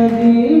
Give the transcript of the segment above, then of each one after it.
Amen.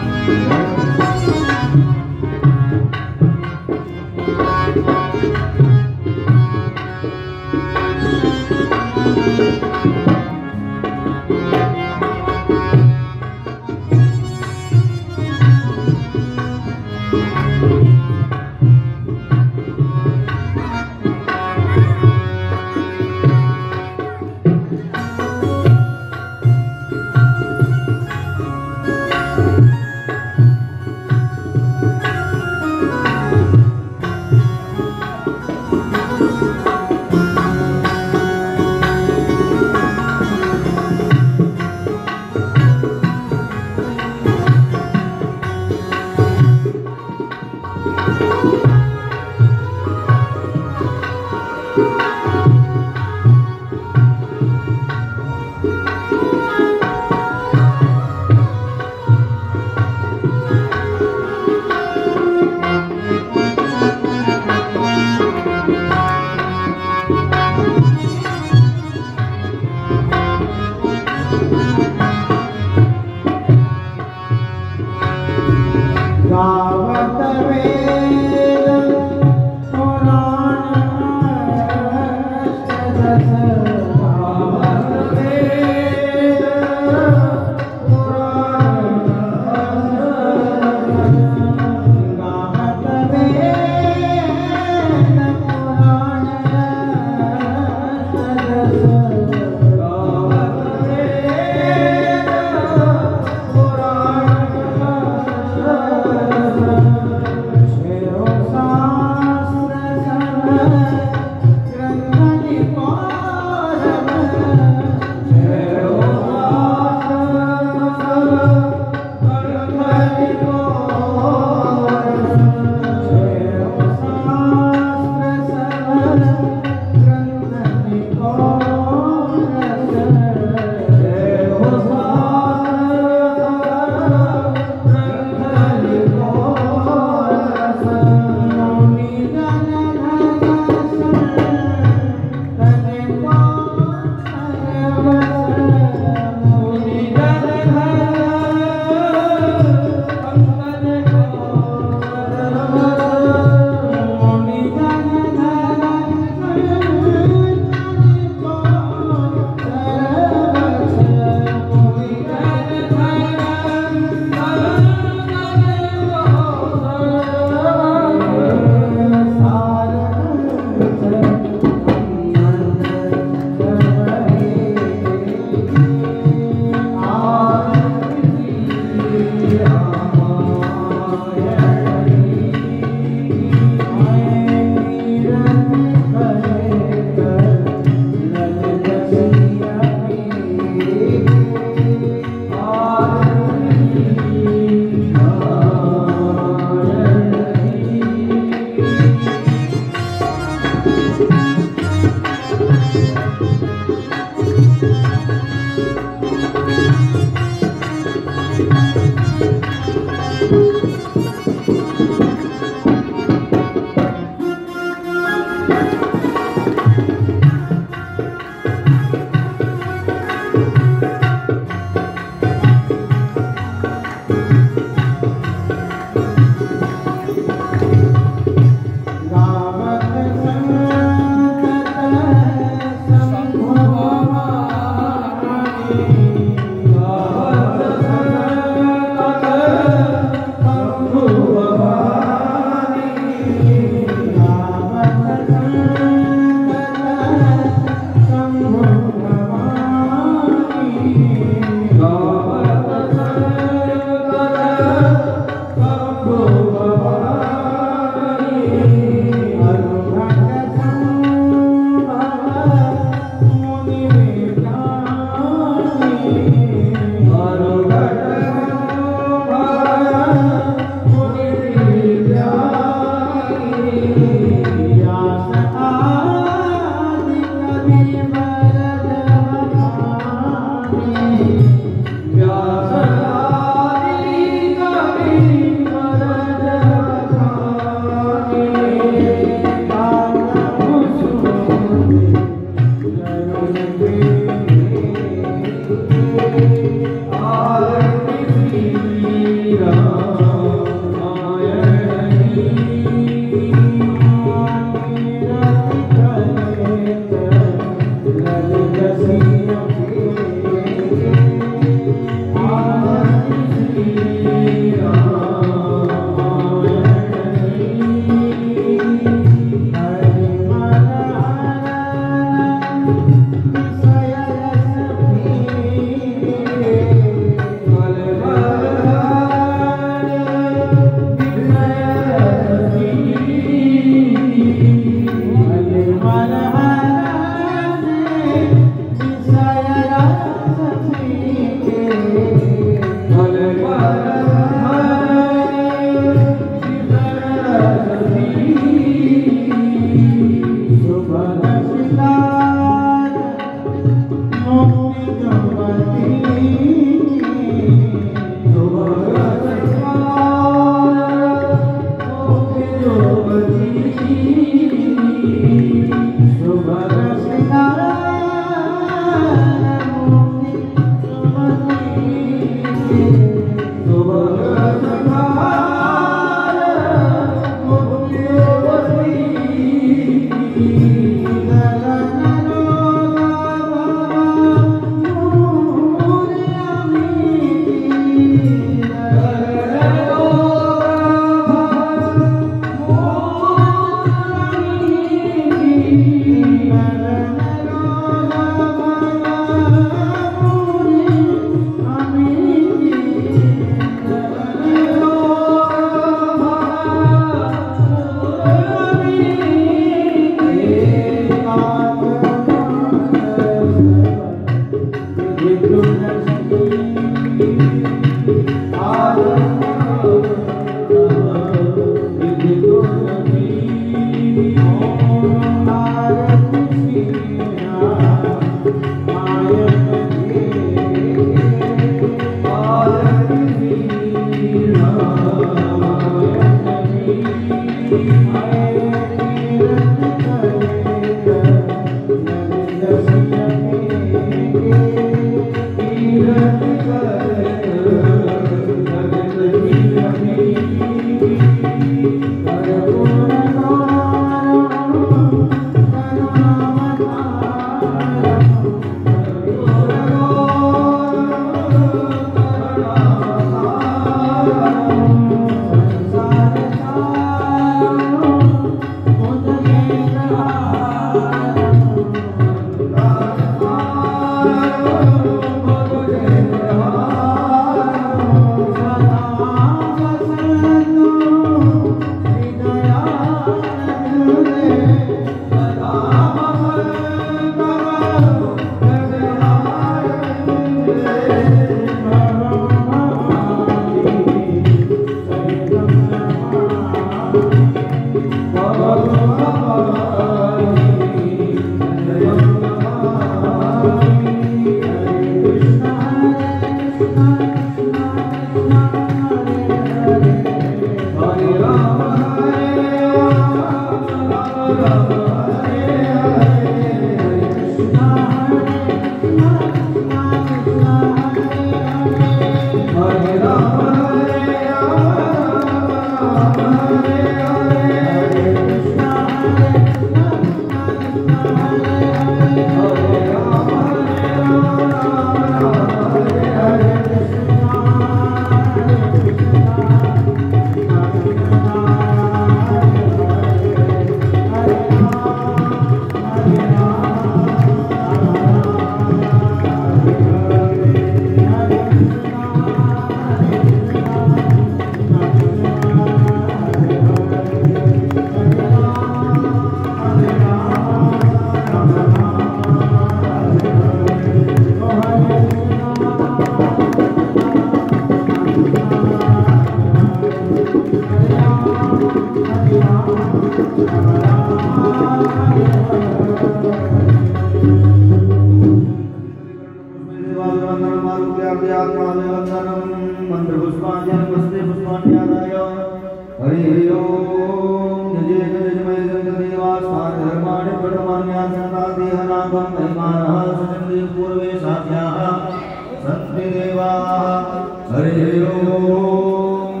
Hari ओम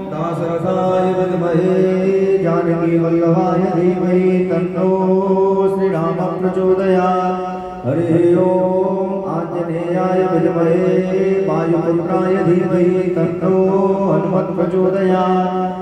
विद्महे, जानकी वल्लभाय धीमहि, तन्नो प्रचोदयात् हरि ओम आञ्जनेयाय विद्महे वायुपुत्राय धीमहि तन्नो हनुमत् प्रचोदयात्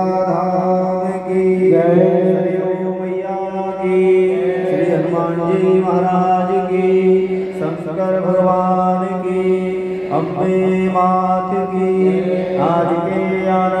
अम्बे मात की आज के आनंद